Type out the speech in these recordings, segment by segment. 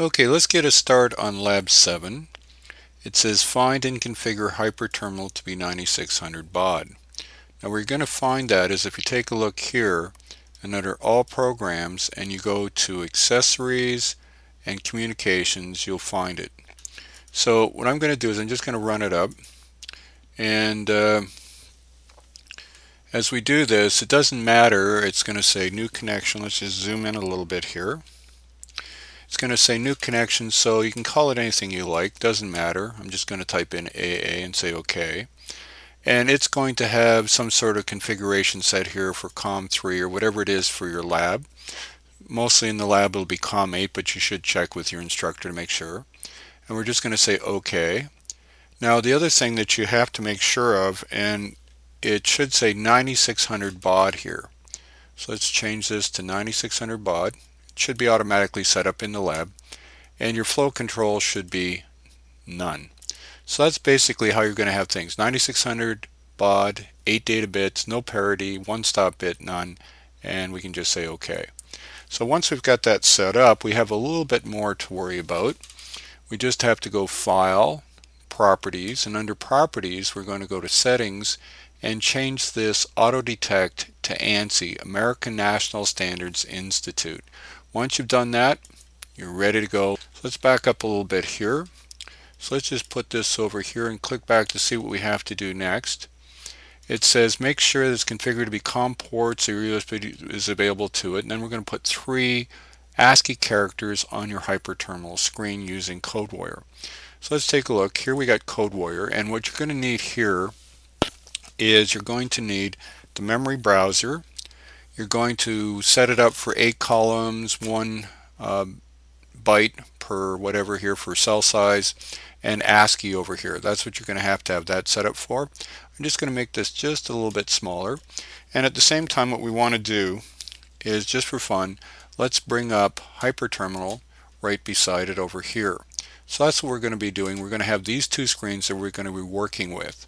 Okay, let's get a start on Lab 7. It says find and configure hyperterminal to be 9600 baud. Now where you're going to find that is if you take a look here and under all programs and you go to accessories and communications you'll find it. So what I'm going to do is I'm just going to run it up and uh, as we do this it doesn't matter it's going to say new connection let's just zoom in a little bit here it's going to say new connection, so you can call it anything you like, doesn't matter. I'm just going to type in AA and say OK. And it's going to have some sort of configuration set here for COM3 or whatever it is for your lab. Mostly in the lab it'll be COM8, but you should check with your instructor to make sure. And we're just going to say OK. Now the other thing that you have to make sure of, and it should say 9600 baud here. So let's change this to 9600 baud should be automatically set up in the lab and your flow control should be none. So that's basically how you're going to have things. 9600 baud, 8 data bits, no parity, one stop bit, none, and we can just say OK. So once we've got that set up, we have a little bit more to worry about. We just have to go File, Properties, and under Properties we're going to go to Settings and change this Auto Detect to ANSI, American National Standards Institute. Once you've done that, you're ready to go. So let's back up a little bit here. So let's just put this over here and click back to see what we have to do next. It says make sure that it's configured to be COM ports or USB is available to it. And then we're going to put three ASCII characters on your hyperterminal screen using CodeWarrior. So let's take a look. Here we got CodeWarrior and what you're going to need here is you're going to need the memory browser you're going to set it up for eight columns, one uh, byte per whatever here for cell size, and ASCII over here. That's what you're going to have to have that set up for. I'm just going to make this just a little bit smaller. And at the same time, what we want to do is just for fun, let's bring up Hyperterminal right beside it over here. So that's what we're going to be doing. We're going to have these two screens that we're going to be working with.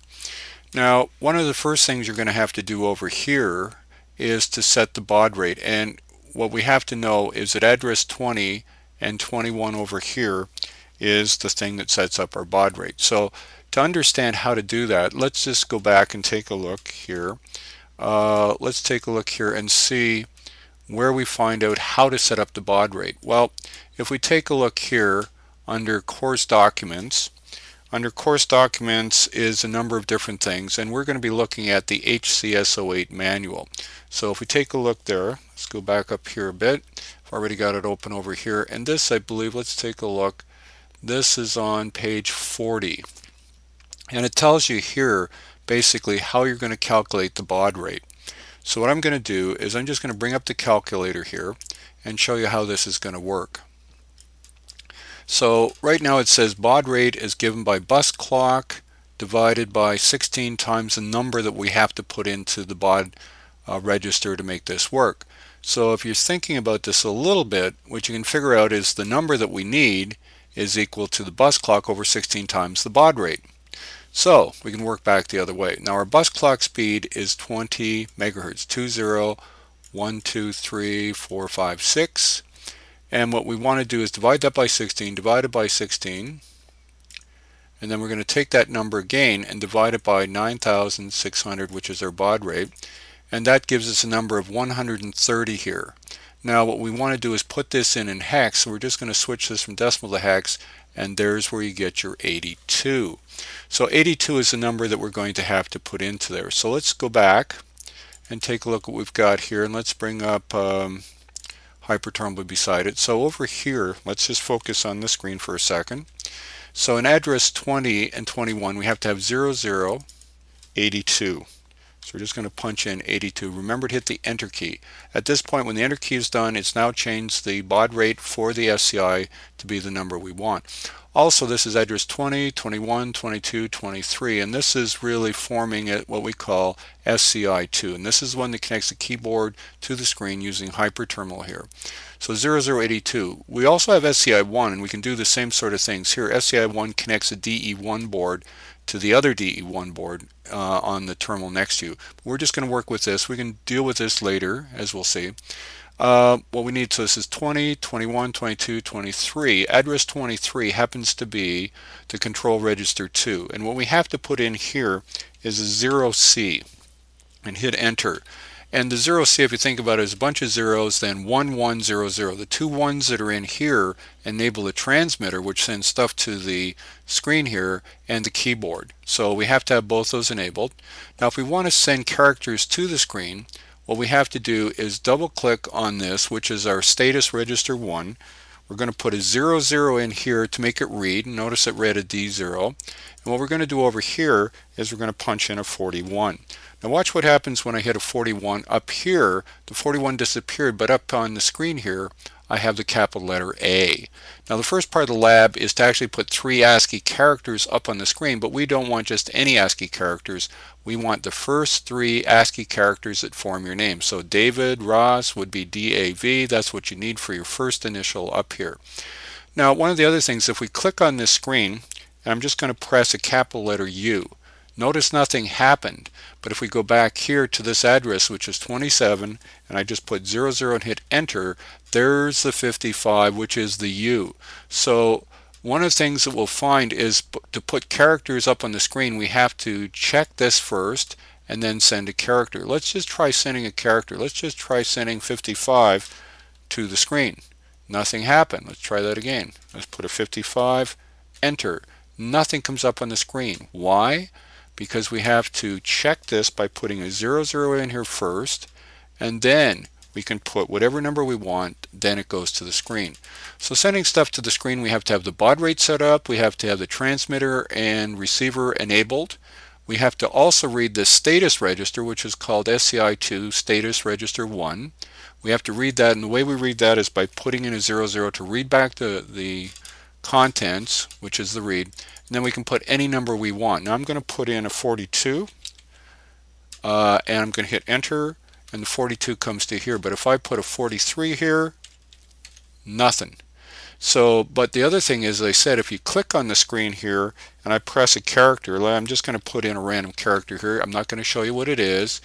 Now, one of the first things you're going to have to do over here is to set the baud rate. And what we have to know is that address 20 and 21 over here is the thing that sets up our baud rate. So to understand how to do that, let's just go back and take a look here. Uh, let's take a look here and see where we find out how to set up the baud rate. Well, if we take a look here under course documents, under course documents is a number of different things and we're going to be looking at the HCS08 manual. So if we take a look there, let's go back up here a bit. I've already got it open over here and this I believe, let's take a look. This is on page 40 and it tells you here basically how you're going to calculate the baud rate. So what I'm going to do is I'm just going to bring up the calculator here and show you how this is going to work. So right now it says baud rate is given by bus clock divided by 16 times the number that we have to put into the baud uh, register to make this work. So if you're thinking about this a little bit, what you can figure out is the number that we need is equal to the bus clock over 16 times the baud rate. So we can work back the other way. Now our bus clock speed is 20 megahertz, 20, 1, 2, 3, 4, 5, 6. And what we want to do is divide that by 16, divide it by 16, and then we're going to take that number again and divide it by 9,600, which is our baud rate, and that gives us a number of 130 here. Now what we want to do is put this in in hex, so we're just going to switch this from decimal to hex, and there's where you get your 82. So 82 is the number that we're going to have to put into there. So let's go back and take a look what we've got here, and let's bring up um, hyperterminal beside it. So over here, let's just focus on the screen for a second. So in address 20 and 21, we have to have 0082. So we're just going to punch in 82. Remember to hit the enter key. At this point, when the enter key is done, it's now changed the baud rate for the SCI to be the number we want. Also, this is address 20, 21, 22, 23, and this is really forming it what we call SCI2. And this is one that connects the keyboard to the screen using hyperterminal here. So 0082. We also have SCI1, and we can do the same sort of things here. SCI1 connects a DE1 board to the other DE1 board uh, on the terminal next to you. We're just going to work with this. We can deal with this later, as we'll see. Uh, what we need, so this is 20, 21, 22, 23. Address 23 happens to be the control register 2. And what we have to put in here is a 0C and hit enter. And the 0C, if you think about it, is a bunch of zeros, then 1100. The two ones that are in here enable the transmitter, which sends stuff to the screen here, and the keyboard. So we have to have both those enabled. Now if we want to send characters to the screen, what we have to do is double click on this, which is our status register 1. We're going to put a 00, zero in here to make it read. Notice it read a D0. And what we're going to do over here is we're going to punch in a 41. Now watch what happens when I hit a 41. Up here, the 41 disappeared, but up on the screen here, I have the capital letter A. Now the first part of the lab is to actually put three ASCII characters up on the screen, but we don't want just any ASCII characters. We want the first three ASCII characters that form your name. So David Ross would be DAV. That's what you need for your first initial up here. Now one of the other things, if we click on this screen, and I'm just going to press a capital letter U, Notice nothing happened, but if we go back here to this address, which is 27, and I just put 00 and hit enter, there's the 55, which is the U. So one of the things that we'll find is to put characters up on the screen, we have to check this first and then send a character. Let's just try sending a character. Let's just try sending 55 to the screen. Nothing happened. Let's try that again. Let's put a 55, enter. Nothing comes up on the screen. Why? because we have to check this by putting a 00, in here first and then we can put whatever number we want then it goes to the screen. So sending stuff to the screen we have to have the baud rate set up, we have to have the transmitter and receiver enabled. We have to also read the status register which is called SCI2 status register 1. We have to read that and the way we read that is by putting in a 00 zero to read back the, the contents which is the read and then we can put any number we want. Now I'm going to put in a 42 uh, and I'm going to hit enter and the 42 comes to here. But if I put a 43 here, nothing. So, but the other thing is, I said, if you click on the screen here and I press a character, I'm just going to put in a random character here. I'm not going to show you what it is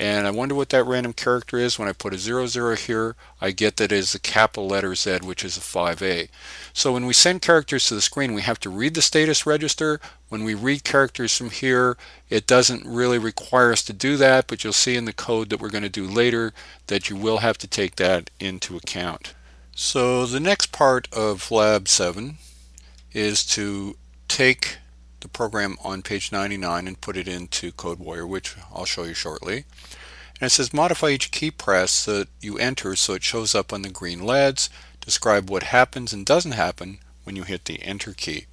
and I wonder what that random character is. When I put a 00, zero here, I get that is the capital letter Z, which is a 5A. So when we send characters to the screen, we have to read the status register. When we read characters from here, it doesn't really require us to do that, but you'll see in the code that we're going to do later that you will have to take that into account. So the next part of Lab 7 is to take the program on page 99 and put it into CodeWarrior, which I'll show you shortly. And it says modify each key press that you enter so it shows up on the green LEDs. Describe what happens and doesn't happen when you hit the enter key.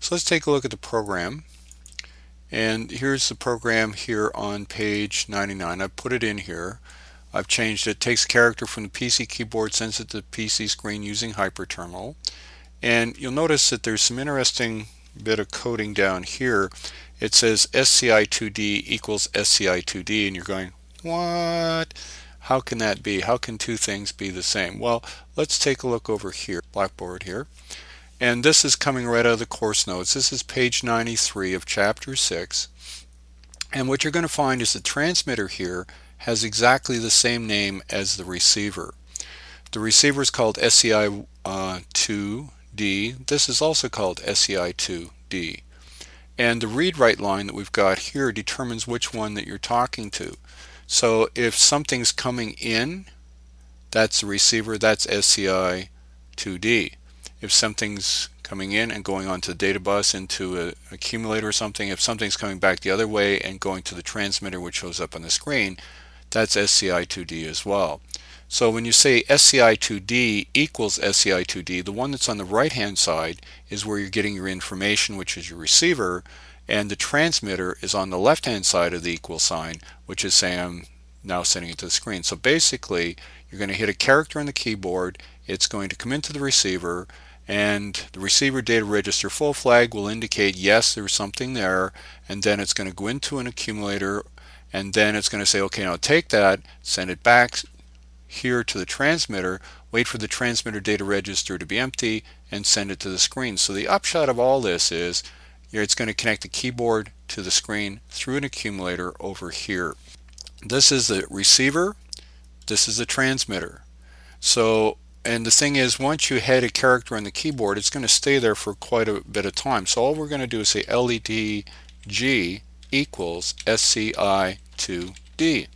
So let's take a look at the program. And here's the program here on page 99. I've put it in here. I've changed it. Takes character from the PC keyboard, sends it to the PC screen using HyperTerminal. And you'll notice that there's some interesting bit of coding down here, it says SCI2D equals SCI2D, and you're going, what? How can that be? How can two things be the same? Well, let's take a look over here, Blackboard here. And this is coming right out of the course notes. This is page 93 of chapter 6. And what you're going to find is the transmitter here has exactly the same name as the receiver. The receiver is called SCI2D. Uh, this is also called SCI2D. And the read-write line that we've got here determines which one that you're talking to. So if something's coming in, that's the receiver, that's SCI2D. If something's coming in and going onto the data bus into an accumulator or something, if something's coming back the other way and going to the transmitter which shows up on the screen, that's SCI2D as well. So when you say SCI2D equals SCI2D, the one that's on the right hand side is where you're getting your information, which is your receiver, and the transmitter is on the left hand side of the equal sign, which is saying I'm now sending it to the screen. So basically, you're going to hit a character on the keyboard, it's going to come into the receiver, and the receiver data register full flag will indicate yes there's something there and then it's going to go into an accumulator and then it's going to say okay now take that send it back here to the transmitter, wait for the transmitter data register to be empty, and send it to the screen. So the upshot of all this is it's going to connect the keyboard to the screen through an accumulator over here. This is the receiver, this is the transmitter. So, and the thing is, once you hit a character on the keyboard, it's going to stay there for quite a bit of time. So all we're going to do is say LEDG equals SCI to D.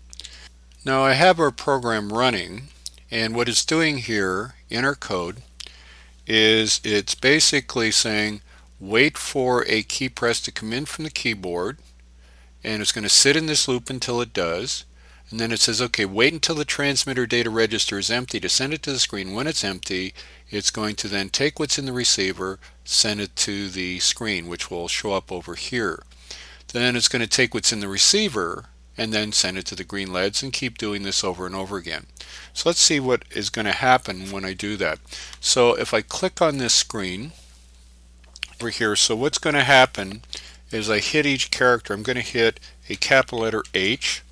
Now I have our program running, and what it's doing here in our code is it's basically saying wait for a key press to come in from the keyboard and it's going to sit in this loop until it does. And then it says okay wait until the transmitter data register is empty. To send it to the screen when it's empty it's going to then take what's in the receiver send it to the screen which will show up over here. Then it's going to take what's in the receiver and then send it to the green LEDs and keep doing this over and over again. So let's see what is going to happen when I do that. So if I click on this screen over here, so what's going to happen is I hit each character. I'm going to hit a capital letter H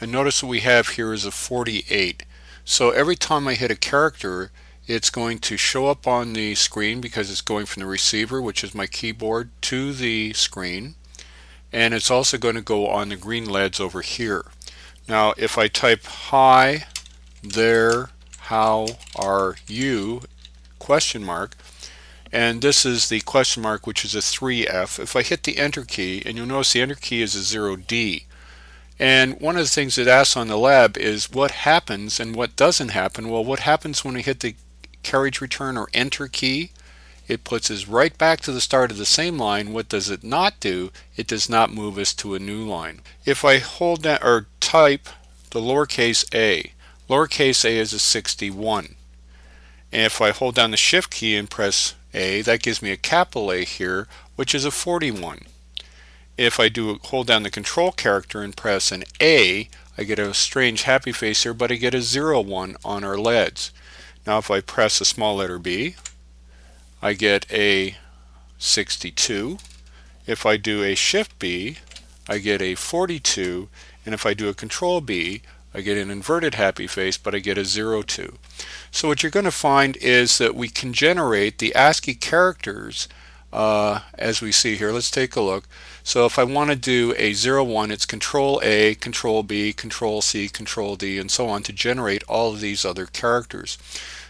and notice what we have here is a 48. So every time I hit a character it's going to show up on the screen because it's going from the receiver which is my keyboard to the screen and it's also going to go on the green LEDs over here. Now if I type hi there how are you? question mark and this is the question mark which is a 3F if I hit the enter key and you'll notice the enter key is a 0D and one of the things it asks on the lab is what happens and what doesn't happen. Well what happens when we hit the carriage return or enter key it puts us right back to the start of the same line. What does it not do? It does not move us to a new line. If I hold down or type the lowercase a, lowercase a is a 61. And if I hold down the shift key and press a, that gives me a capital A here, which is a 41. If I do hold down the control character and press an A, I get a strange happy face here, but I get a 01 on our LEDs. Now if I press a small letter B, I get a 62. If I do a shift B, I get a 42. And if I do a control B, I get an inverted happy face, but I get a 02. So what you're going to find is that we can generate the ASCII characters uh, as we see here. Let's take a look. So if I want to do a 01, it's Control A, Control B, Control C, Control D, and so on to generate all of these other characters.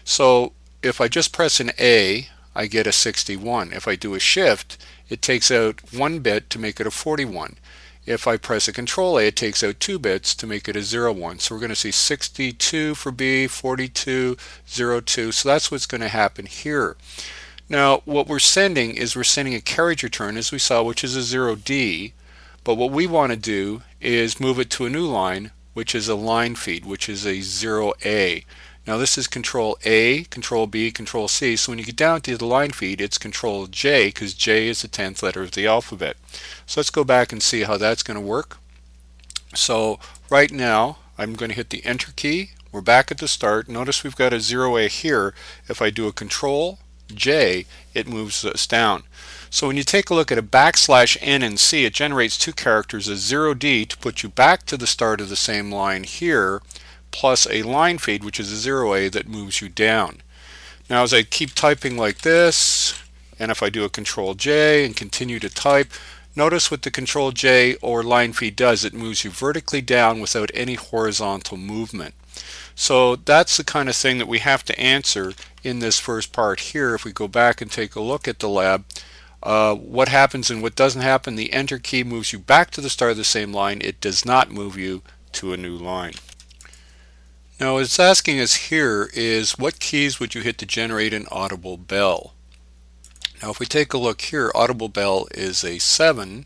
So if I just press an A, I get a 61. If I do a shift, it takes out one bit to make it a 41. If I press a control A, it takes out two bits to make it a 01. So we're going to see 62 for B, 42, 02. So that's what's going to happen here. Now, what we're sending is we're sending a carriage return, as we saw, which is a 0D. But what we want to do is move it to a new line, which is a line feed, which is a 0A. Now this is control A, control B, control C. So when you get down to the line feed, it's control J because J is the 10th letter of the alphabet. So let's go back and see how that's going to work. So right now, I'm going to hit the enter key. We're back at the start. Notice we've got a 0A here. If I do a control J, it moves us down. So when you take a look at a backslash N and C, it generates two characters, a 0D to put you back to the start of the same line here, plus a line feed, which is a 0A that moves you down. Now as I keep typing like this, and if I do a control J and continue to type, notice what the control J or line feed does. It moves you vertically down without any horizontal movement. So that's the kind of thing that we have to answer in this first part here. If we go back and take a look at the lab, uh, what happens and what doesn't happen, the enter key moves you back to the start of the same line. It does not move you to a new line. Now what it's asking us here is what keys would you hit to generate an audible bell? Now if we take a look here, audible bell is a 7,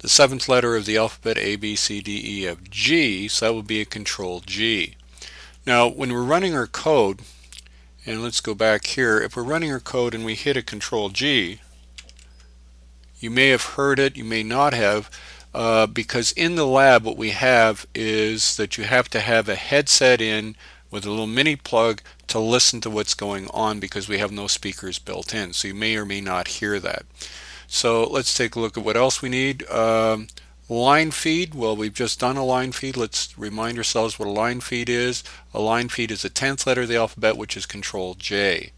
the seventh letter of the alphabet A, B, C, D, E, F, G, so that would be a control G. Now when we're running our code, and let's go back here, if we're running our code and we hit a control G, you may have heard it, you may not have, uh, because in the lab what we have is that you have to have a headset in with a little mini plug to listen to what's going on because we have no speakers built in. So you may or may not hear that. So let's take a look at what else we need. Um, line feed. Well we've just done a line feed. Let's remind ourselves what a line feed is. A line feed is the 10th letter of the alphabet which is control J.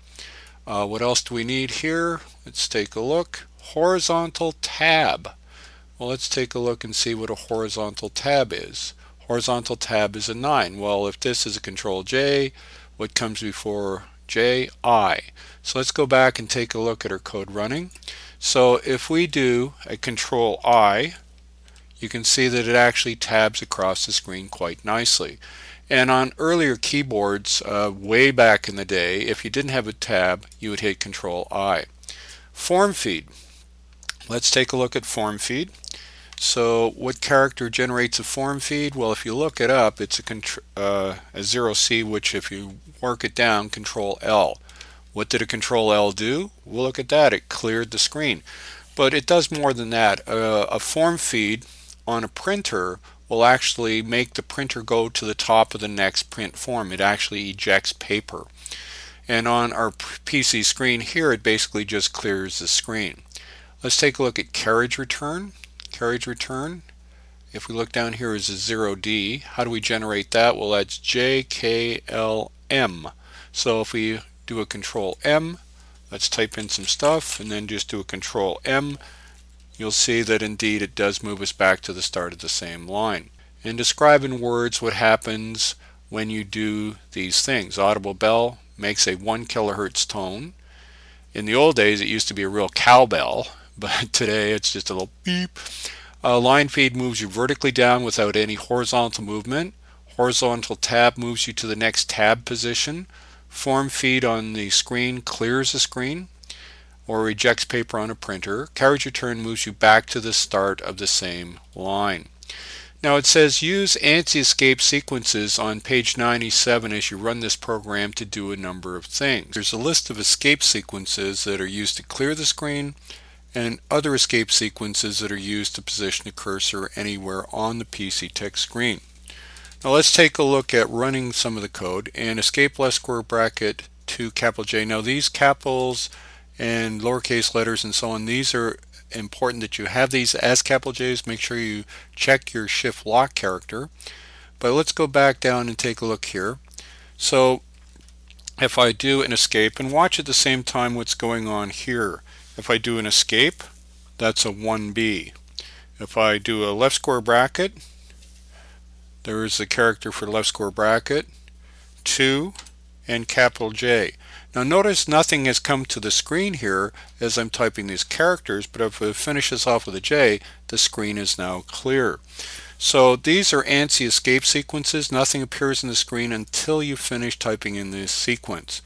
Uh, what else do we need here? Let's take a look. Horizontal tab well, let's take a look and see what a horizontal tab is. Horizontal tab is a 9. Well, if this is a control J, what comes before J, I. So let's go back and take a look at our code running. So if we do a control I, you can see that it actually tabs across the screen quite nicely. And on earlier keyboards, uh, way back in the day, if you didn't have a tab, you would hit Control I. Form feed. Let's take a look at form feed. So what character generates a form feed? Well, if you look it up, it's a, uh, a 0C, which if you work it down, Control L. What did a Control L do? We'll look at that. It cleared the screen. But it does more than that. Uh, a form feed on a printer will actually make the printer go to the top of the next print form. It actually ejects paper. And on our PC screen here, it basically just clears the screen. Let's take a look at carriage return. Carriage return, if we look down here is a 0D. How do we generate that? Well, that's JKLM. So if we do a control M, let's type in some stuff and then just do a control M, you'll see that indeed it does move us back to the start of the same line. And describe in words what happens when you do these things. Audible bell makes a 1 kilohertz tone. In the old days it used to be a real cowbell, but today it's just a little beep. Uh, line feed moves you vertically down without any horizontal movement. Horizontal tab moves you to the next tab position. Form feed on the screen clears the screen or rejects paper on a printer. Carriage return moves you back to the start of the same line. Now it says use ANSI escape sequences on page 97 as you run this program to do a number of things. There's a list of escape sequences that are used to clear the screen and other escape sequences that are used to position the cursor anywhere on the PC text screen. Now let's take a look at running some of the code and escape left square bracket to capital J. Now these capitals and lowercase letters and so on. These are important that you have these as capital J's. Make sure you check your shift lock character. But let's go back down and take a look here. So if I do an escape and watch at the same time what's going on here. If I do an escape, that's a 1B. If I do a left square bracket, there is the character for left square bracket, 2, and capital J. Now notice nothing has come to the screen here as I'm typing these characters, but if it finishes off with a J, the screen is now clear. So these are ANSI escape sequences. Nothing appears in the screen until you finish typing in this sequence.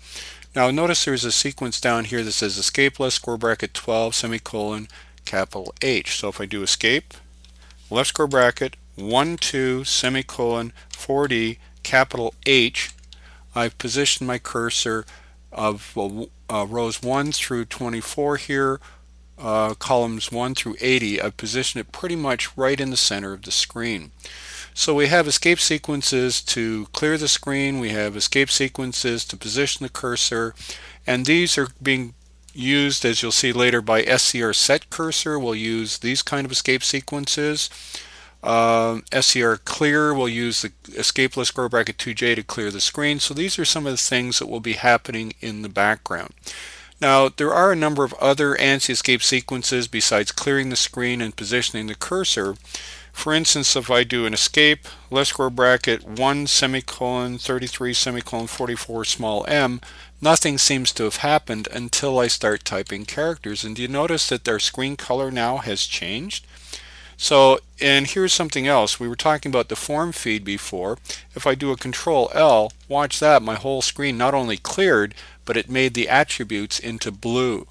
Now notice there's a sequence down here that says escape left square bracket 12 semicolon capital H. So if I do escape, left square bracket 1 2 semicolon 4D capital H, I've positioned my cursor of uh, rows 1 through 24 here, uh, columns 1 through 80, I've positioned it pretty much right in the center of the screen. So we have escape sequences to clear the screen, we have escape sequences to position the cursor, and these are being used, as you'll see later, by SCR set cursor. We'll use these kind of escape sequences. Um, SCR clear we'll use the escape left square bracket 2J to clear the screen. So these are some of the things that will be happening in the background. Now there are a number of other ANSI escape sequences besides clearing the screen and positioning the cursor. For instance, if I do an escape, left square bracket 1 semicolon 33 semicolon 44 small m, nothing seems to have happened until I start typing characters. And do you notice that their screen color now has changed? So, and here's something else. We were talking about the form feed before. If I do a control L, watch that, my whole screen not only cleared, but it made the attributes into blue.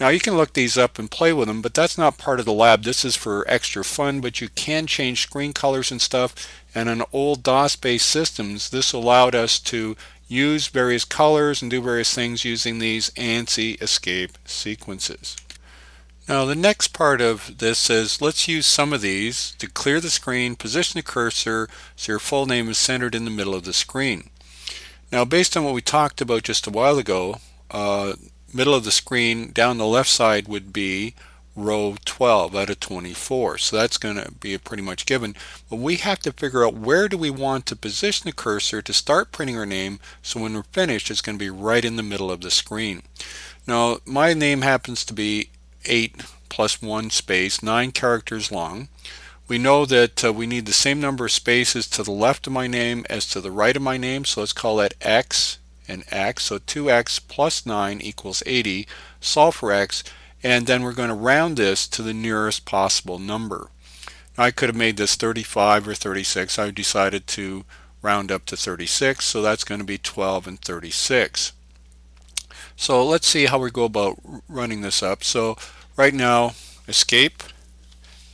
Now you can look these up and play with them, but that's not part of the lab. This is for extra fun, but you can change screen colors and stuff. And on old DOS-based systems, this allowed us to use various colors and do various things using these ANSI escape sequences. Now the next part of this says let's use some of these to clear the screen, position the cursor so your full name is centered in the middle of the screen. Now based on what we talked about just a while ago, uh, middle of the screen down the left side would be row 12 out of 24. So that's going to be pretty much given. But we have to figure out where do we want to position the cursor to start printing our name so when we're finished it's going to be right in the middle of the screen. Now my name happens to be 8 plus 1 space, 9 characters long. We know that uh, we need the same number of spaces to the left of my name as to the right of my name, so let's call that X and x. So 2x plus 9 equals 80. Solve for x and then we're going to round this to the nearest possible number. Now, I could have made this 35 or 36. I decided to round up to 36 so that's going to be 12 and 36. So let's see how we go about running this up. So right now escape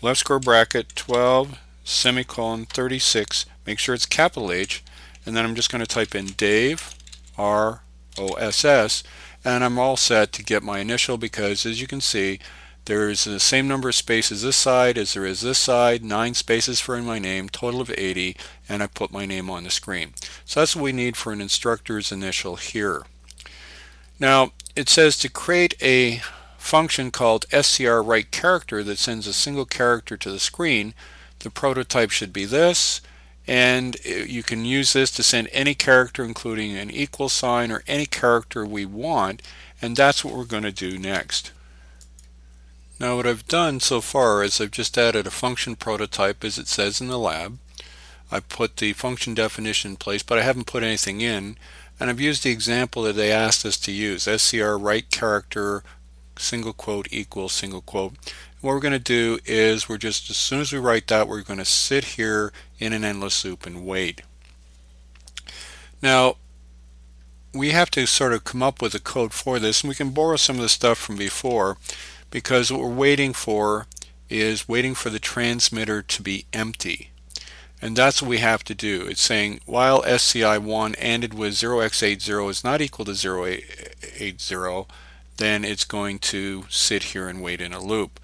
left square bracket 12 semicolon 36 make sure it's capital H and then I'm just going to type in Dave R O S S and I'm all set to get my initial because as you can see there's the same number of spaces this side as there is this side, 9 spaces for my name, total of 80, and I put my name on the screen. So that's what we need for an instructor's initial here. Now it says to create a function called scr write character that sends a single character to the screen. The prototype should be this and you can use this to send any character including an equal sign or any character we want and that's what we're going to do next. Now what I've done so far is I've just added a function prototype as it says in the lab. I've put the function definition in place but I haven't put anything in and I've used the example that they asked us to use scr write character single quote equals single quote. What we're going to do is we're just as soon as we write that we're going to sit here in an endless loop and wait. Now we have to sort of come up with a code for this and we can borrow some of the stuff from before because what we're waiting for is waiting for the transmitter to be empty. And that's what we have to do. It's saying while SCI1 ended with 0x80 is not equal to 080, then it's going to sit here and wait in a loop.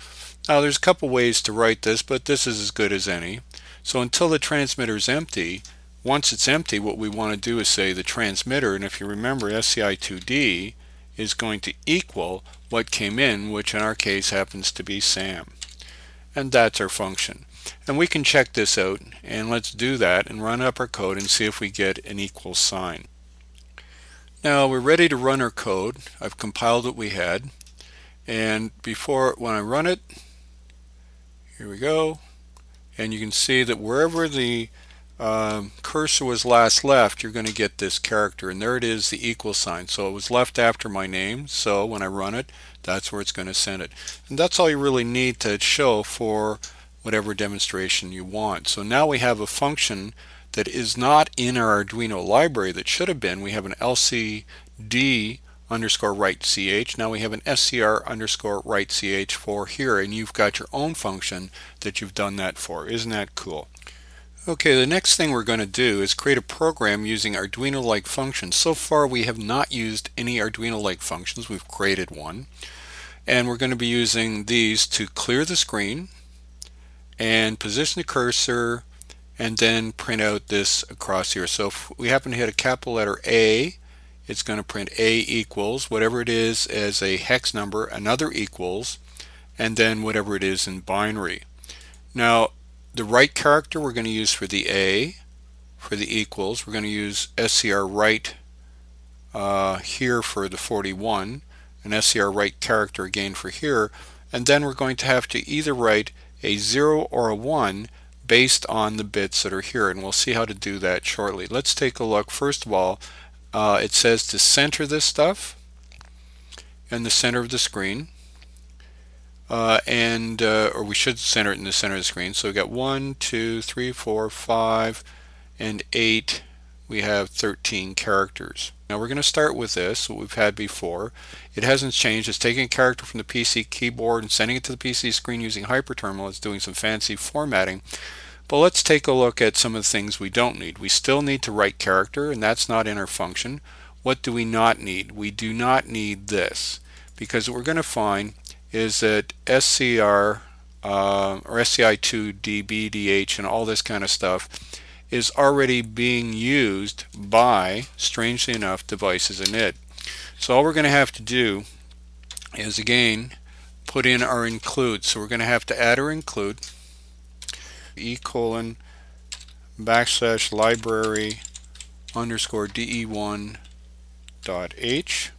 Now there's a couple ways to write this, but this is as good as any. So until the transmitter is empty, once it's empty, what we want to do is say the transmitter, and if you remember SCI2D is going to equal what came in, which in our case happens to be SAM. And that's our function. And we can check this out, and let's do that and run up our code and see if we get an equal sign. Now we're ready to run our code. I've compiled what we had. And before, when I run it, here we go. And you can see that wherever the um, cursor was last left, you're going to get this character. And there it is, the equal sign. So it was left after my name. So when I run it, that's where it's going to send it. And that's all you really need to show for whatever demonstration you want. So now we have a function that is not in our Arduino library that should have been. We have an LCD underscore write ch. Now we have an SCR underscore write ch for here and you've got your own function that you've done that for. Isn't that cool? Okay, the next thing we're going to do is create a program using Arduino-like functions. So far we have not used any Arduino-like functions. We've created one. And we're going to be using these to clear the screen and position the cursor and then print out this across here. So if we happen to hit a capital letter A, it's going to print A equals whatever it is as a hex number, another equals, and then whatever it is in binary. Now, the write character we're going to use for the A, for the equals, we're going to use SCR write uh, here for the 41, and SCR write character again for here, and then we're going to have to either write a 0 or a 1 based on the bits that are here and we'll see how to do that shortly. Let's take a look. First of all, uh, it says to center this stuff in the center of the screen. Uh, and uh, or we should center it in the center of the screen. So we've got 1, 2, 3, 4, 5, and 8. We have 13 characters. Now we're going to start with this, what we've had before. It hasn't changed. It's taking a character from the PC keyboard and sending it to the PC screen using HyperTerminal. It's doing some fancy formatting. But let's take a look at some of the things we don't need. We still need to write character, and that's not in our function. What do we not need? We do not need this, because what we're going to find is that SCR uh, or SCI2, DB, DH, and all this kind of stuff is already being used by, strangely enough, devices init. So all we're going to have to do is, again, put in our include. So we're going to have to add our include e colon backslash library underscore de1 dot h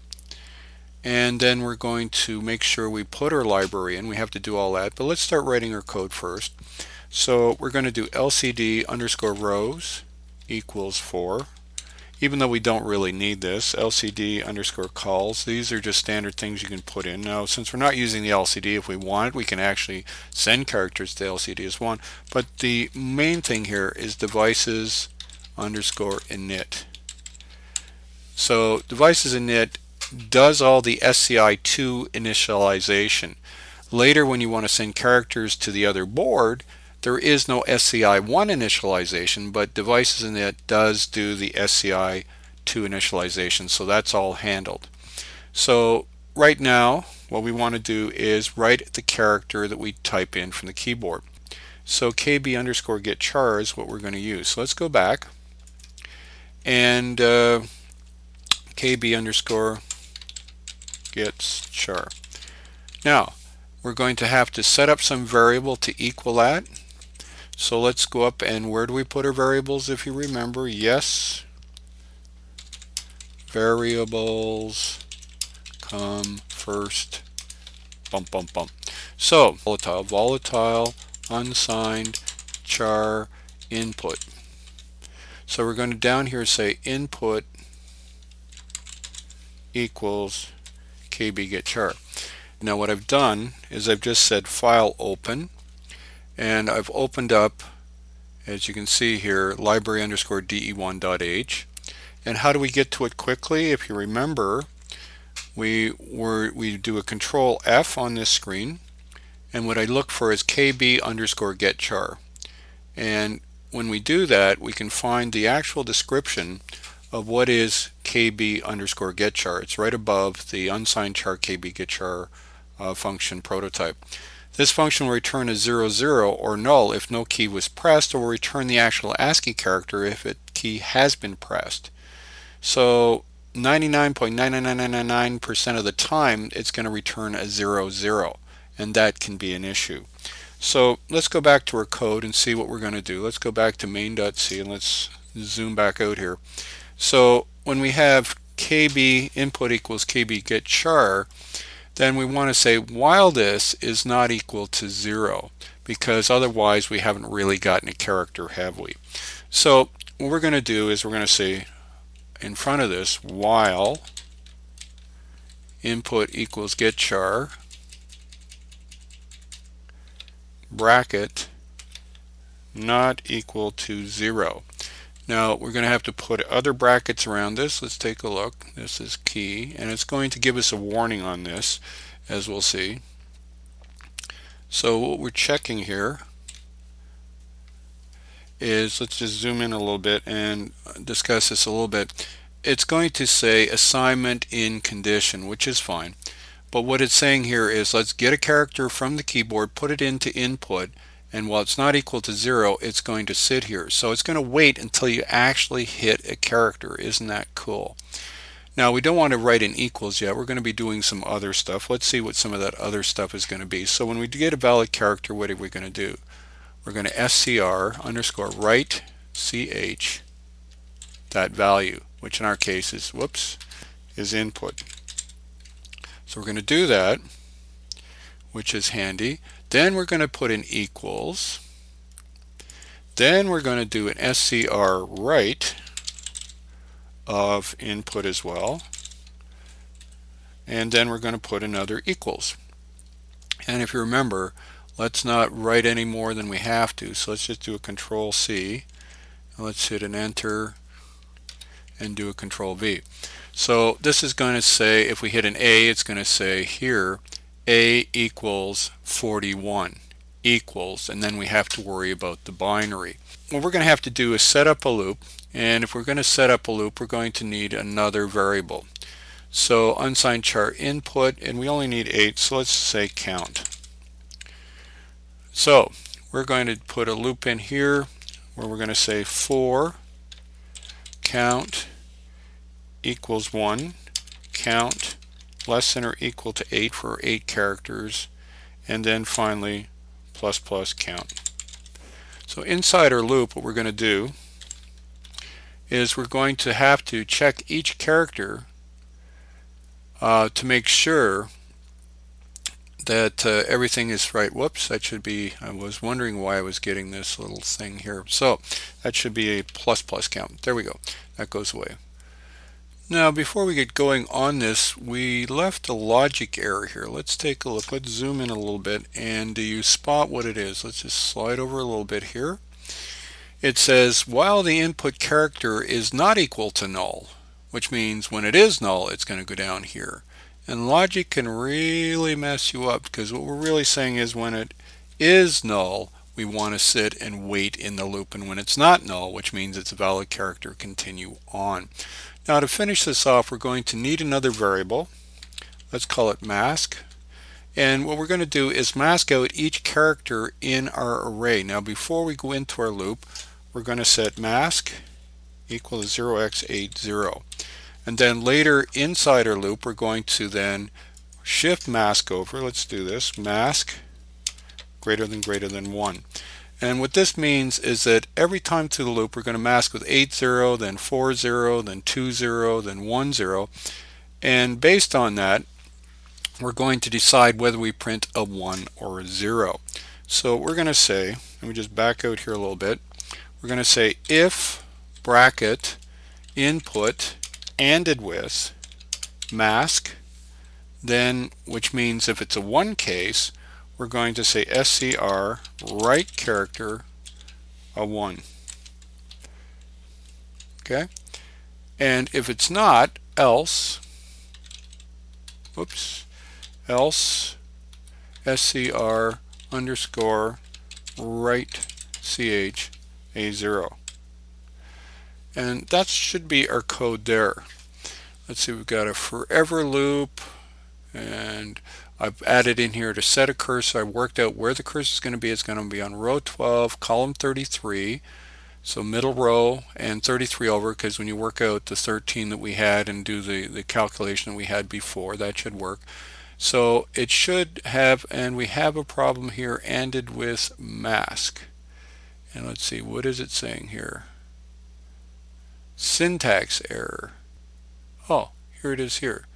and then we're going to make sure we put our library in we have to do all that but let's start writing our code first so we're going to do lcd underscore rows equals 4 even though we don't really need this. LCD underscore calls. These are just standard things you can put in. Now, since we're not using the LCD, if we want, we can actually send characters to LCD as one. But the main thing here is devices underscore init. So devices init does all the SCI2 initialization. Later when you want to send characters to the other board, there is no SCI1 initialization, but devices does do the SCI2 initialization, so that's all handled. So right now, what we want to do is write the character that we type in from the keyboard. So kb underscore get char is what we're going to use. So let's go back and uh, kb underscore gets char. Now, we're going to have to set up some variable to equal that. So let's go up and where do we put our variables if you remember? Yes, variables come first. Bump, bump, bump. So volatile, volatile, unsigned, char, input. So we're going to down here say input equals kb get char. Now what I've done is I've just said file open and I've opened up as you can see here library underscore de1.h and how do we get to it quickly? If you remember we were we do a control F on this screen and what I look for is kb underscore get char. And when we do that we can find the actual description of what is kb underscore get char. It's right above the unsigned char kb get char uh, function prototype. This function will return a 00, zero or null if no key was pressed or will return the actual ASCII character if a key has been pressed. So 99.99999% of the time it's going to return a 00, zero and that can be an issue. So let's go back to our code and see what we're going to do. Let's go back to main.c and let's zoom back out here. So when we have kb input equals kb get char, then we want to say while this is not equal to zero because otherwise we haven't really gotten a character have we? So what we're going to do is we're going to say in front of this while input equals get char bracket not equal to zero now we're going to have to put other brackets around this. Let's take a look. This is key and it's going to give us a warning on this as we'll see. So what we're checking here is let's just zoom in a little bit and discuss this a little bit. It's going to say assignment in condition which is fine but what it's saying here is let's get a character from the keyboard put it into input and while it's not equal to zero it's going to sit here. So it's going to wait until you actually hit a character. Isn't that cool? Now we don't want to write in equals yet. We're going to be doing some other stuff. Let's see what some of that other stuff is going to be. So when we get a valid character what are we going to do? We're going to scr underscore write ch that value which in our case is whoops is input. So we're going to do that which is handy then we're going to put in equals. Then we're going to do an SCR write of input as well. And then we're going to put another equals. And if you remember, let's not write any more than we have to. So let's just do a control C. Let's hit an enter and do a control V. So this is going to say, if we hit an A, it's going to say here, a equals 41 equals and then we have to worry about the binary. What we're going to have to do is set up a loop and if we're going to set up a loop we're going to need another variable. So unsigned char input and we only need 8 so let's say count. So we're going to put a loop in here where we're going to say for count equals 1 count less than or equal to 8 for 8 characters, and then finally plus plus count. So inside our loop, what we're going to do is we're going to have to check each character uh, to make sure that uh, everything is right. Whoops, that should be, I was wondering why I was getting this little thing here. So that should be a plus plus count. There we go. That goes away. Now before we get going on this, we left a logic error here. Let's take a look. Let's zoom in a little bit and do you spot what it is? Let's just slide over a little bit here. It says while the input character is not equal to null, which means when it is null it's going to go down here. And logic can really mess you up because what we're really saying is when it is null we want to sit and wait in the loop and when it's not null which means it's a valid character continue on. Now to finish this off we're going to need another variable. Let's call it mask. And what we're going to do is mask out each character in our array. Now before we go into our loop we're going to set mask equal to 0x80. And then later inside our loop we're going to then shift mask over. Let's do this. Mask greater than greater than 1. And what this means is that every time through the loop we're going to mask with 8 0, then 4 0, then 2 0, then 1 0. And based on that, we're going to decide whether we print a 1 or a 0. So we're going to say, let me just back out here a little bit, we're going to say if bracket input ANDed with mask, then which means if it's a 1 case, we're going to say SCR write character a 1. Okay? And if it's not, else, whoops, else SCR underscore write CH a 0. And that should be our code there. Let's see, we've got a forever loop and I've added in here to set a cursor. I worked out where the cursor is going to be. It's going to be on row 12, column 33. So middle row and 33 over because when you work out the 13 that we had and do the, the calculation that we had before, that should work. So it should have, and we have a problem here, ANDed with mask. And let's see, what is it saying here? Syntax error. Oh, here it is here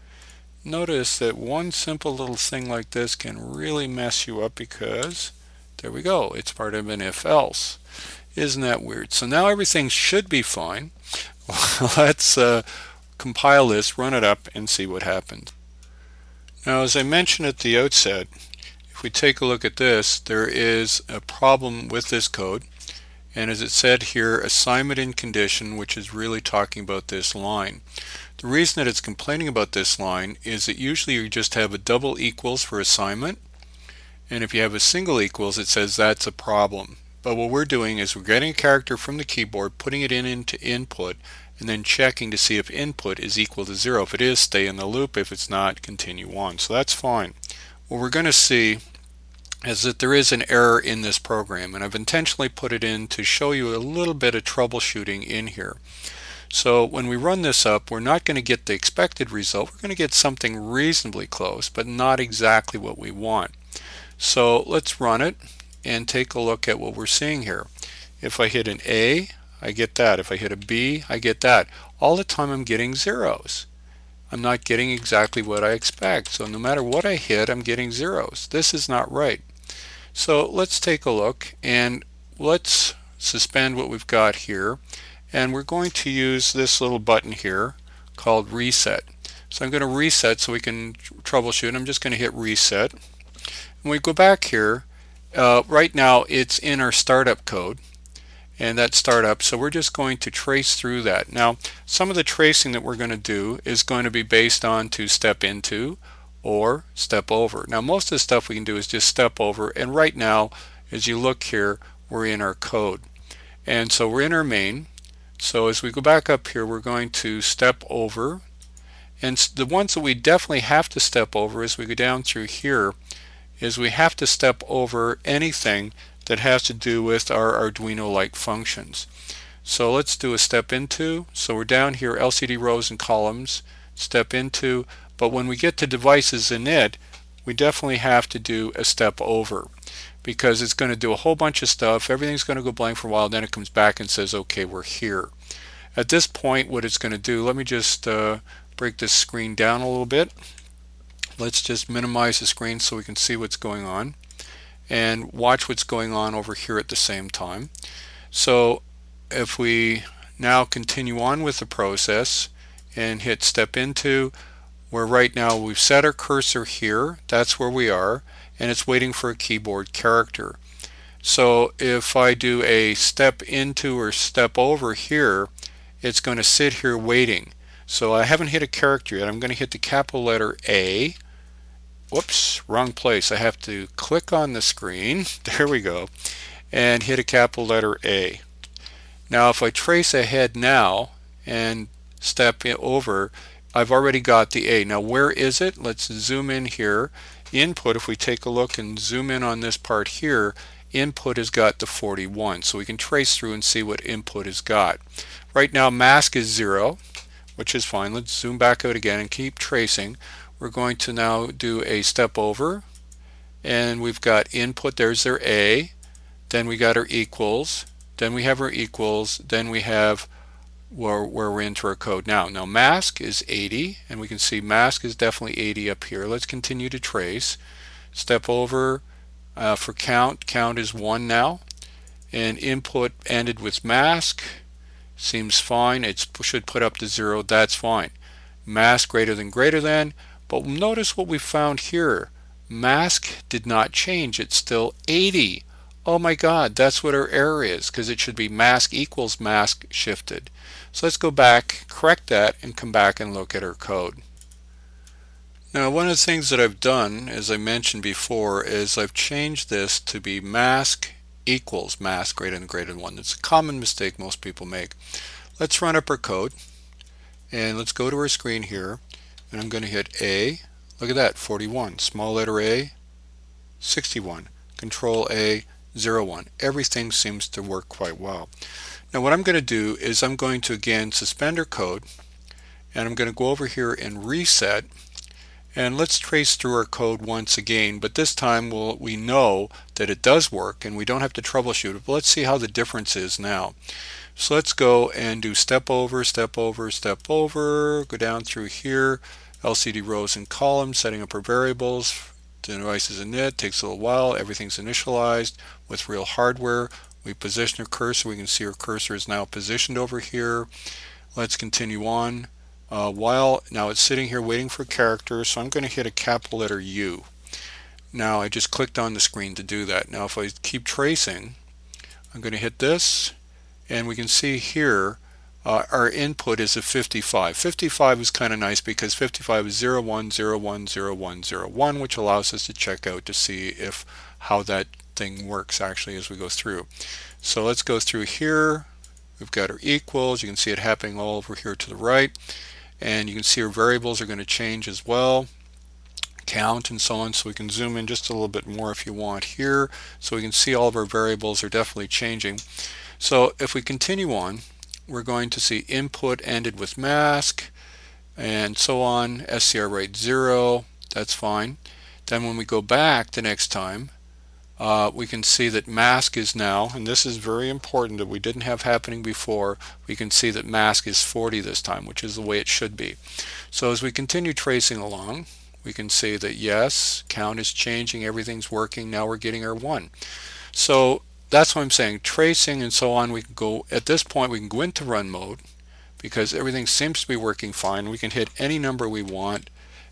notice that one simple little thing like this can really mess you up because there we go it's part of an if else. Isn't that weird? So now everything should be fine. Let's uh, compile this run it up and see what happens now as I mentioned at the outset if we take a look at this there is a problem with this code and as it said here assignment in condition which is really talking about this line the reason that it's complaining about this line is that usually you just have a double equals for assignment and if you have a single equals it says that's a problem. But what we're doing is we're getting a character from the keyboard, putting it in into input, and then checking to see if input is equal to zero. If it is, stay in the loop. If it's not, continue on. So that's fine. What we're going to see is that there is an error in this program, and I've intentionally put it in to show you a little bit of troubleshooting in here. So when we run this up, we're not going to get the expected result. We're going to get something reasonably close, but not exactly what we want. So let's run it and take a look at what we're seeing here. If I hit an A, I get that. If I hit a B, I get that. All the time I'm getting zeros. I'm not getting exactly what I expect. So no matter what I hit, I'm getting zeros. This is not right. So let's take a look and let's suspend what we've got here and we're going to use this little button here called reset. So I'm going to reset so we can troubleshoot. I'm just going to hit reset. When we go back here, uh, right now it's in our startup code and that startup so we're just going to trace through that. Now some of the tracing that we're going to do is going to be based on to step into or step over. Now most of the stuff we can do is just step over and right now as you look here we're in our code. And so we're in our main so as we go back up here, we're going to step over. And the ones that we definitely have to step over as we go down through here is we have to step over anything that has to do with our Arduino-like functions. So let's do a step into. So we're down here, LCD rows and columns, step into. But when we get to devices init, we definitely have to do a step over because it's going to do a whole bunch of stuff. Everything's going to go blank for a while. Then it comes back and says, okay, we're here. At this point, what it's going to do, let me just uh, break this screen down a little bit. Let's just minimize the screen so we can see what's going on and watch what's going on over here at the same time. So if we now continue on with the process and hit step into where right now we've set our cursor here that's where we are and it's waiting for a keyboard character. So if I do a step into or step over here it's going to sit here waiting. So I haven't hit a character yet. I'm going to hit the capital letter A. Whoops wrong place. I have to click on the screen. There we go. And hit a capital letter A. Now if I trace ahead now and step over, I've already got the A. Now where is it? Let's zoom in here. Input, if we take a look and zoom in on this part here, input has got the 41. So we can trace through and see what input has got. Right now mask is 0, which is fine. Let's zoom back out again and keep tracing. We're going to now do a step over and we've got input, there's their A. Then we got our equals then we have our equals, then we have where, where we're into our code now. Now mask is 80, and we can see mask is definitely 80 up here. Let's continue to trace. Step over uh, for count. Count is 1 now. And input ANDed with mask. Seems fine. It should put up to 0. That's fine. Mask greater than greater than. But notice what we found here. Mask did not change. It's still 80 oh my god, that's what our error is because it should be mask equals mask shifted. So let's go back, correct that, and come back and look at our code. Now one of the things that I've done, as I mentioned before, is I've changed this to be mask equals mask greater than greater than 1. It's a common mistake most people make. Let's run up our code and let's go to our screen here and I'm going to hit A. Look at that, 41. Small letter A, 61. Control A, 01. Everything seems to work quite well. Now what I'm going to do is I'm going to again suspend our code and I'm going to go over here and reset and let's trace through our code once again but this time we'll, we know that it does work and we don't have to troubleshoot it but let's see how the difference is now so let's go and do step over step over step over go down through here LCD rows and columns setting up our variables the device is init, takes a little while, everything's initialized with real hardware. We position our cursor, we can see our cursor is now positioned over here. Let's continue on. Uh, while now it's sitting here waiting for characters, so I'm going to hit a capital letter U. Now I just clicked on the screen to do that. Now if I keep tracing, I'm going to hit this, and we can see here uh, our input is a 55. 55 is kind of nice because 55 is 01010101, which allows us to check out to see if how that thing works actually as we go through. So let's go through here. We've got our equals. You can see it happening all over here to the right. And you can see our variables are going to change as well count and so on so we can zoom in just a little bit more if you want here so we can see all of our variables are definitely changing so if we continue on we're going to see input ANDed with mask and so on, SCR rate 0, that's fine. Then when we go back the next time, uh, we can see that mask is now, and this is very important that we didn't have happening before, we can see that mask is 40 this time, which is the way it should be. So as we continue tracing along, we can see that yes, count is changing, everything's working, now we're getting our 1. So that's what I'm saying. Tracing and so on, we can go, at this point, we can go into run mode because everything seems to be working fine. We can hit any number we want.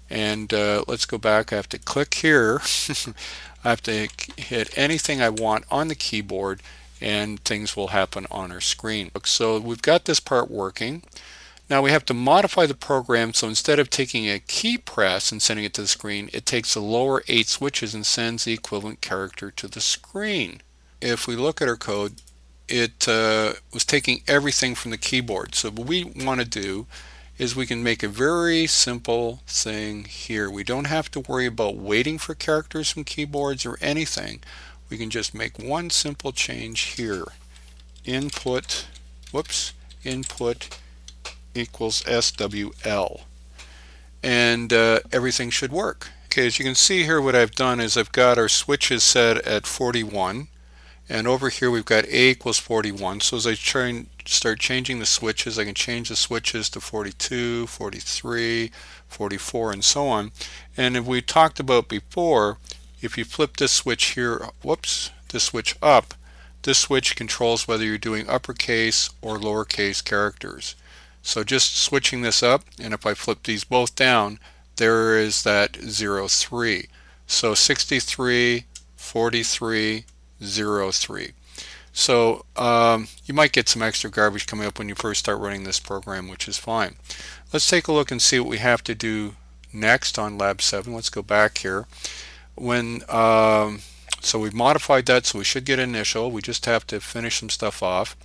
And uh, let's go back. I have to click here. I have to hit anything I want on the keyboard and things will happen on our screen. So we've got this part working. Now we have to modify the program so instead of taking a key press and sending it to the screen, it takes the lower eight switches and sends the equivalent character to the screen if we look at our code, it uh, was taking everything from the keyboard. So what we want to do is we can make a very simple thing here. We don't have to worry about waiting for characters from keyboards or anything. We can just make one simple change here. Input, whoops, input equals SWL. And uh, everything should work. Okay, as you can see here what I've done is I've got our switches set at 41 and over here we've got A equals 41. So as I try start changing the switches, I can change the switches to 42, 43, 44, and so on. And if we talked about before, if you flip this switch here, whoops, this switch up, this switch controls whether you're doing uppercase or lowercase characters. So just switching this up, and if I flip these both down, there is that 0, 03. So 63, 43, 03. So um, you might get some extra garbage coming up when you first start running this program, which is fine. Let's take a look and see what we have to do next on lab 7. Let's go back here. When um, So we've modified that, so we should get initial. We just have to finish some stuff off.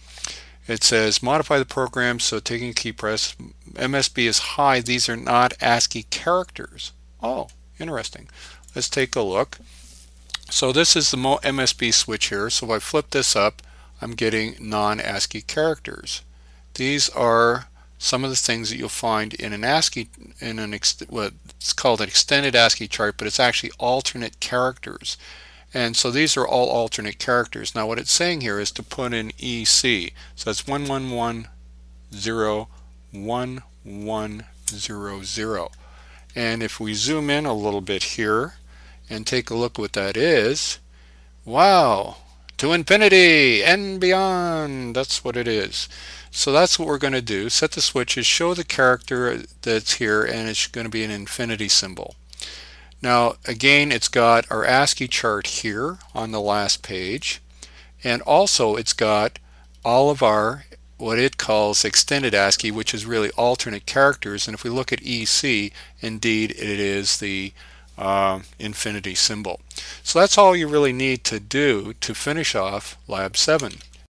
It says modify the program so taking a key press MSB is high these are not ASCII characters oh interesting let's take a look so this is the MSB switch here so if I flip this up I'm getting non-ASCII characters these are some of the things that you'll find in an ASCII in an what it's called an extended ASCII chart but it's actually alternate characters and so these are all alternate characters. Now what it's saying here is to put in EC. So that's 11101100. And if we zoom in a little bit here and take a look what that is, wow, to infinity and beyond. That's what it is. So that's what we're going to do. Set the switches, show the character that's here, and it's going to be an infinity symbol. Now again it's got our ASCII chart here on the last page and also it's got all of our what it calls extended ASCII which is really alternate characters and if we look at EC indeed it is the uh, infinity symbol. So that's all you really need to do to finish off lab 7.